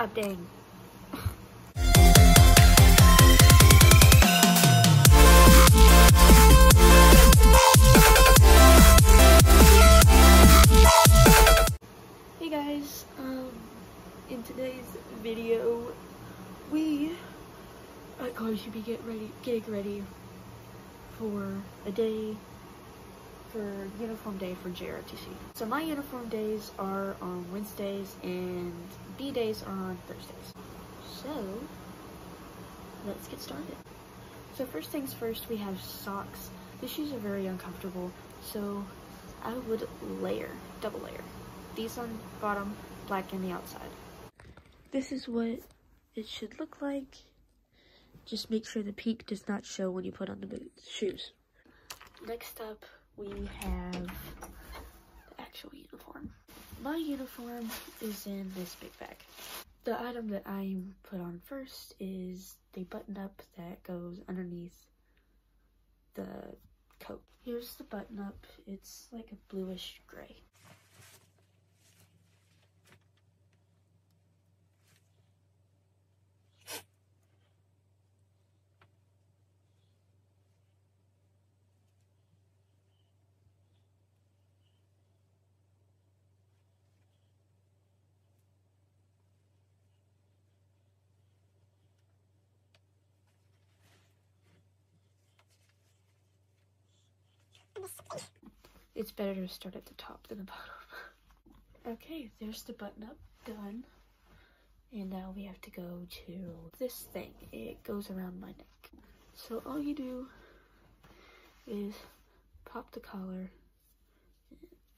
Hey guys, um, in today's video, we are going to be get ready, getting ready for a day for uniform day for JROTC. So my uniform days are on Wednesdays and B days are on Thursdays. So let's get started. So first things first, we have socks. The shoes are very uncomfortable, so I would layer, double layer. These on bottom, black on the outside. This is what it should look like. Just make sure the peak does not show when you put on the boots, shoes. Next up, we have the actual uniform. My uniform is in this big bag. The item that I put on first is the button up that goes underneath the coat. Here's the button up. It's like a bluish gray. It's better to start at the top than the bottom. okay, there's the button up done. And now we have to go to this thing. It goes around my neck. So all you do is pop the collar.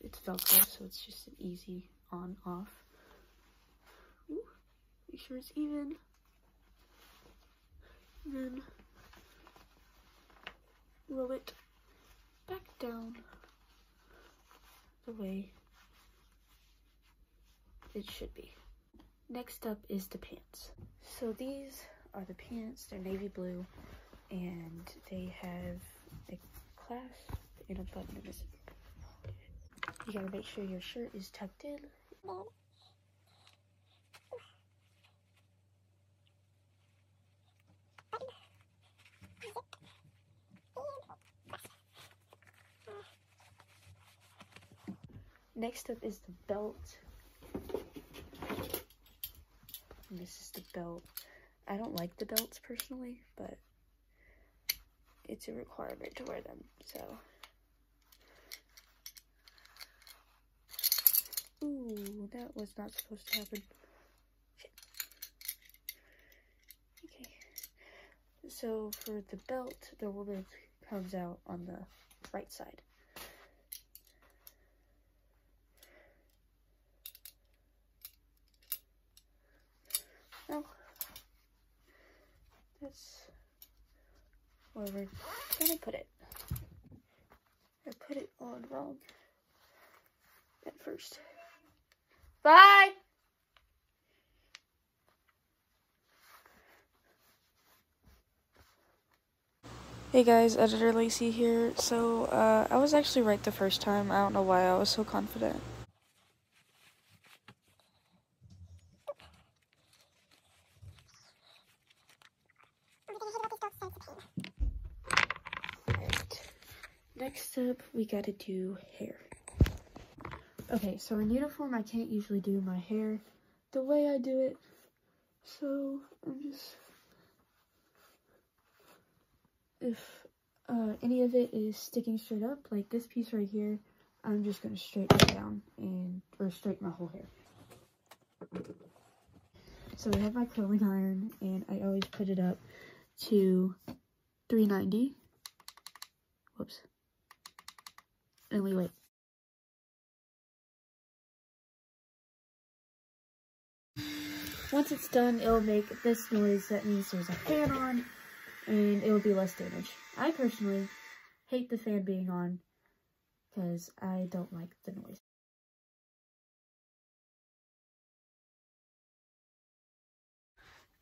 It's Velcro, so it's just an easy on off. Ooh, make sure it's even. And then roll it back down the way it should be. Next up is the pants. So these are the pants, they're navy blue, and they have a clasp and a button in the. You gotta make sure your shirt is tucked in. Next up is the belt. And this is the belt. I don't like the belts personally, but it's a requirement to wear them, so. Ooh, that was not supposed to happen. Okay. So for the belt, the woman comes out on the right side. Now, that's where we're gonna put it. I put it on wrong at first. Bye! Hey guys, Editor Laci here. So, uh, I was actually right the first time. I don't know why I was so confident. Next up, we gotta do hair. Okay, so in uniform, I can't usually do my hair the way I do it. So, I'm just... If uh, any of it is sticking straight up, like this piece right here, I'm just gonna straighten it down and, or straighten my whole hair. So I have my curling iron, and I always put it up to 390. Whoops. And we wait. Once it's done, it'll make this noise. That means there's a fan on, and it will be less damage. I personally hate the fan being on, because I don't like the noise.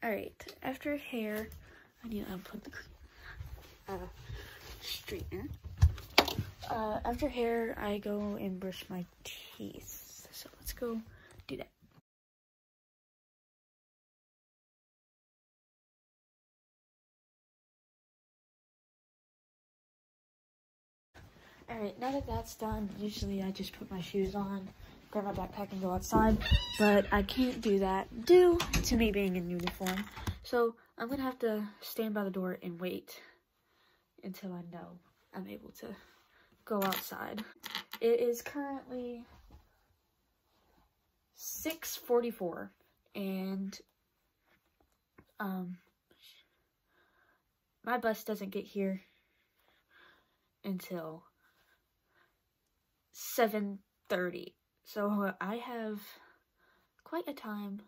Alright, after hair, I need to unplug the uh, straightener uh, after hair, I go and brush my teeth. So let's go do that. Alright, now that that's done, usually I just put my shoes on, grab my backpack, and go outside. But I can't do that due to me being in uniform. So I'm going to have to stand by the door and wait until I know I'm able to go outside. It is currently 6.44 and um, my bus doesn't get here until 7.30. So I have quite a time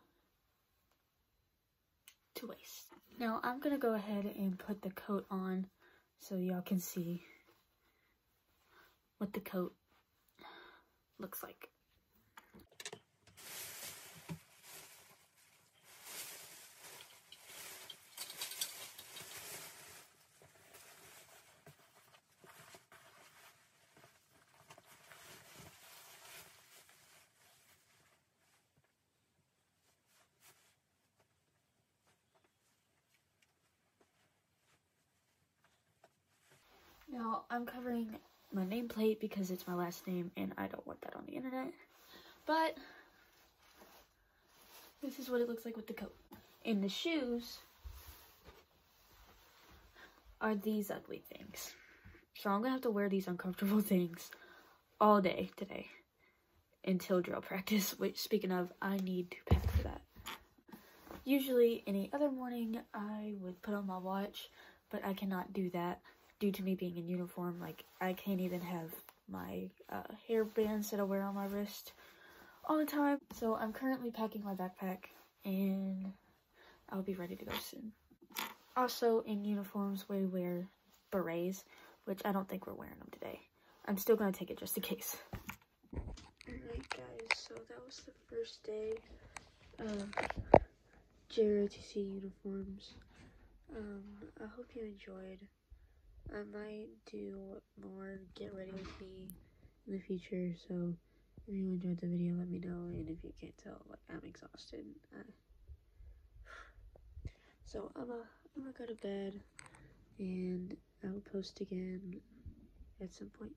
to waste. Now I'm gonna go ahead and put the coat on so y'all can see what the coat looks like. Now, I'm covering my nameplate because it's my last name and I don't want that on the internet. But, this is what it looks like with the coat. And the shoes are these ugly things. So I'm gonna have to wear these uncomfortable things all day today until drill practice, which speaking of, I need to pack for that. Usually any other morning I would put on my watch, but I cannot do that due to me being in uniform, like I can't even have my uh, hair bands that I wear on my wrist all the time. So I'm currently packing my backpack and I'll be ready to go soon. Also in uniforms we wear berets, which I don't think we're wearing them today. I'm still gonna take it just in case. Alright guys, so that was the first day of JROTC uniforms. Um, I hope you enjoyed. I might do more get ready with me in the future. So if you enjoyed the video, let me know. And if you can't tell, like I'm exhausted. So I'm gonna I'm gonna go to bed, and I'll post again at some point.